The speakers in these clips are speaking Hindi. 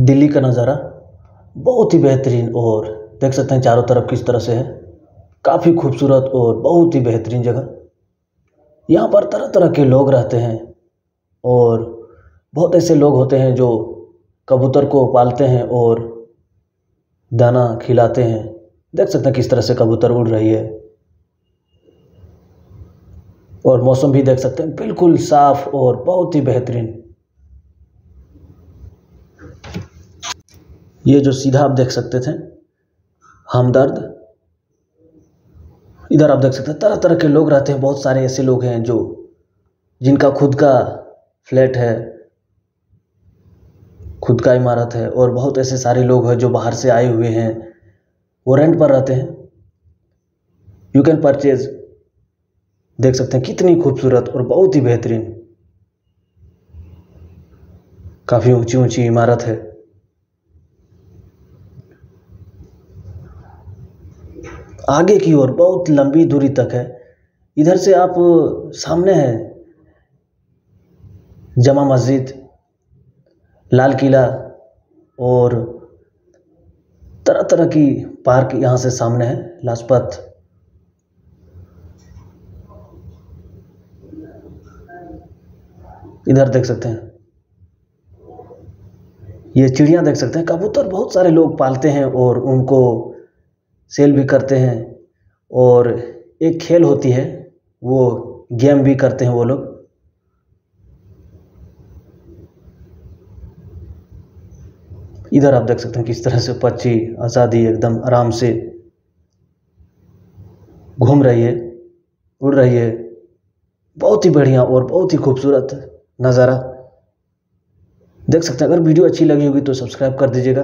दिल्ली का नज़ारा बहुत ही बेहतरीन और देख सकते हैं चारों तरफ़ किस तरह से है। काफ़ी खूबसूरत और बहुत ही बेहतरीन जगह। यहाँ पर तरह तरह के लोग रहते हैं और बहुत ऐसे लोग होते हैं जो कबूतर को पालते हैं और दाना खिलाते हैं। देख सकते हैं किस तरह से कबूतर उड़ रही है। और मौसम भी देख सकते हैं बिल्कुल साफ़ और बहुत ही बेहतरीन। ये जो सीधा आप देख सकते थे, हमदर्द। इधर आप देख सकते हैं तरह तरह के लोग रहते हैं, बहुत सारे ऐसे लोग हैं जो, जिनका खुद का फ्लैट है, खुद का इमारत है, और बहुत ऐसे सारे लोग हैं जो बाहर से आए हुए हैं, वो रेंट पर रहते हैं। यू कैन परचेज देख सकते हैं, कितनी खूबसूरत और बहुत ही बेहतरीन, काफ़ी ऊँची ऊँची इमारत है। आगे की ओर बहुत लंबी दूरी तक है। इधर से आप सामने है। जमा मस्जिद, लाल किला और तरह तरह की पार्क यहाँ से सामने है। लाजपत। इधर देख सकते हैं। ये चिड़िया देख सकते हैं। कबूतर बहुत सारे लोग पालते हैं और उनको सेल भी करते हैं और एक खेल होती है, वो गेम भी करते हैं वो लोग। इधर आप देख सकते हैं किस तरह से पक्षी, आज़ादी एकदम आराम से घूम रही है, उड़ रही है। बहुत ही बढ़िया और बहुत ही खूबसूरत नज़ारा। देख सकते हैं, अगर वीडियो अच्छी लगी होगी तो सब्सक्राइब कर दीजिएगा।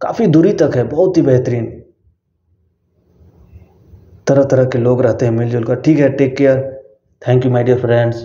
काफ़ी दूरी तक है, बहुत ही बेहतरीन। तरह तरह के लोग रहते हैं मिलजुल कर। ठीक है take care thank you my dear friends